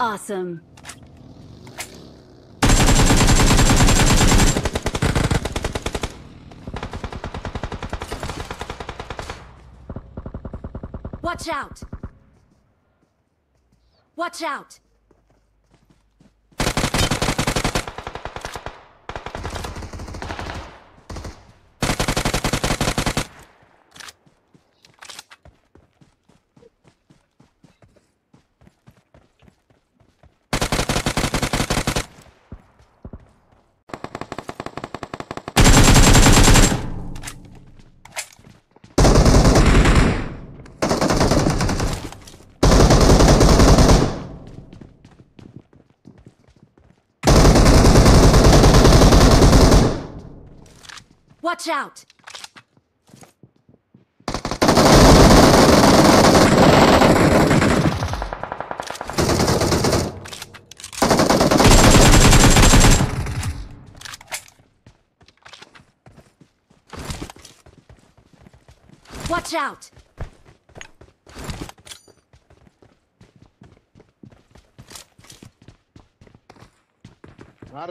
Awesome. Watch out! Watch out! Watch out! Watch out! Not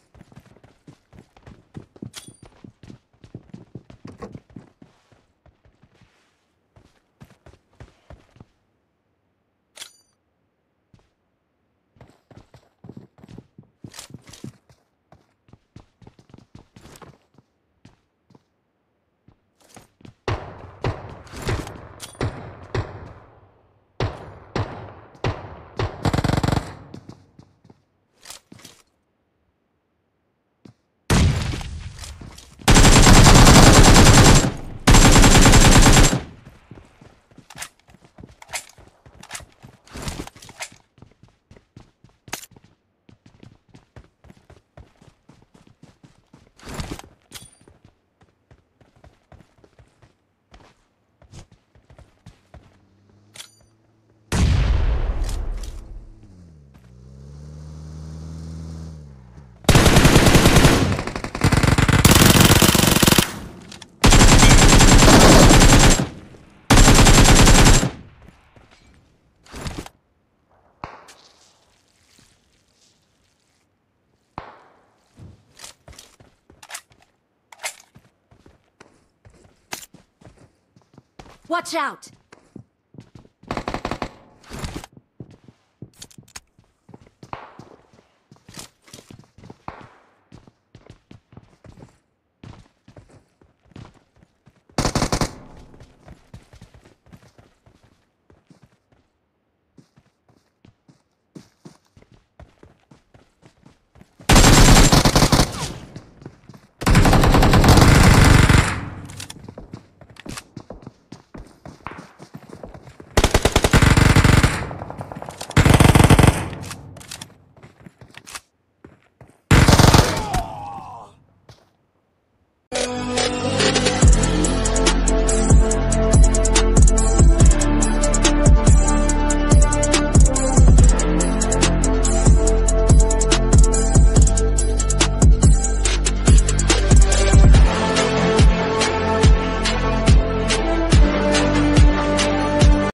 Watch out!